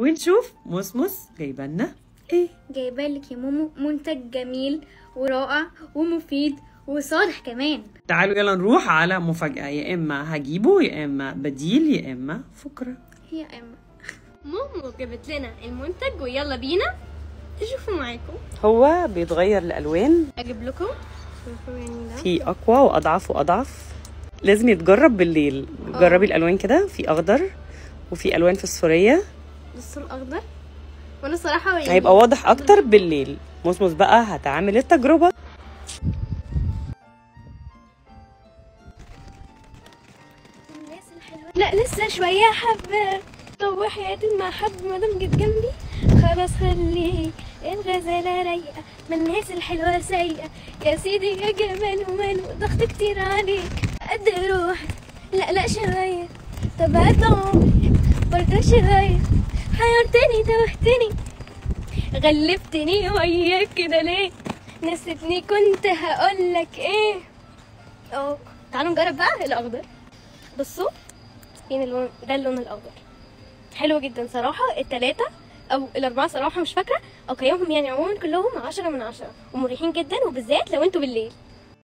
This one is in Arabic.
ونشوف. مسمس جايبة لنا. إيه؟ جايبة لك يا مومو منتج جميل ورائع ومفيد وصالح كمان. تعالوا يلا نروح على مفاجأة. يا إما هجيبه يا إما بديل يا إما فكرة هي إما. مومو جابت لنا المنتج ويلا بينا. تشوفوا معاكم. هو بيتغير لألوان أجيب لكم. شوفوا يعني ده. في أقوى وأضعف وأضعف. لازم يتجرب بالليل. جربي الألوان كده. في أخضر وفي ألوان فسفورية بصوا الأخضر؟ وأنا صراحة يعني هيبقى واضح أكتر بالليل. مسمس بقى هتعمل التجربة. الناس الحلوة. لا لسه شوية حبه طب وحياة المحب ما دام جيت جنبي. خلاص خليه الغزالة رايقة. ما الناس الحلوة سيئة. يا سيدي يا جمال وماله ضغط كتير عليك. قد روحك. لا لا شوية. طب هات عمري برضه شوية. حيرتني توهتني. غلبتني وياك كده ليه؟ نسيتني كنت هقولك إيه؟ آه تعالوا نجرب بقى الأخضر. بصوا فين اللون ده اللون الأخضر. حلو جدا صراحة. التلاتة أو الأربعة صراحة مش فاكرة. أو قيمهم يعني عموما كلهم عشرة من عشرة. ومريحين جدا وبالذات لو أنتوا بالليل.